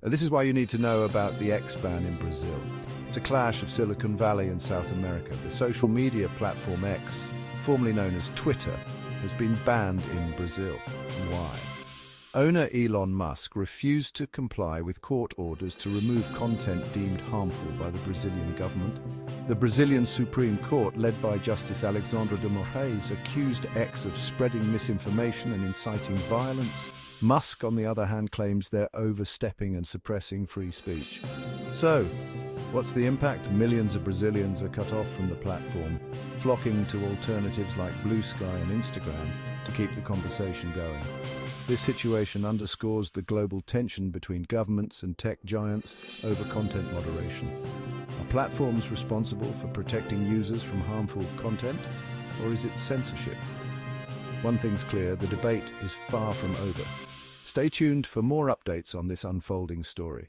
This is why you need to know about the X ban in Brazil. It's a clash of Silicon Valley and South America. The social media platform X, formerly known as Twitter, has been banned in Brazil. Why? Owner Elon Musk refused to comply with court orders to remove content deemed harmful by the Brazilian government. The Brazilian Supreme Court, led by Justice Alexandre de Moraes, accused X of spreading misinformation and inciting violence. Musk, on the other hand, claims they're overstepping and suppressing free speech. So, what's the impact? Millions of Brazilians are cut off from the platform, flocking to alternatives like Bluesky and Instagram to keep the conversation going. This situation underscores the global tension between governments and tech giants over content moderation. Are platforms responsible for protecting users from harmful content, or is it censorship? One thing's clear, the debate is far from over. Stay tuned for more updates on this unfolding story.